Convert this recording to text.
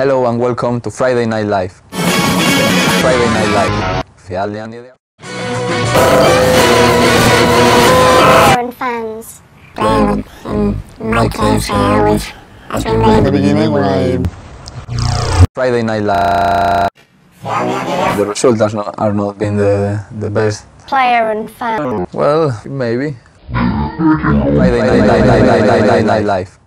Hello and welcome to Friday Night Live. Friday Night Live. Fi fans. In as we made the beginning, when Friday Night Live. The results are not, are not being the, the best. Player and fan. Well, maybe. Friday Night Live.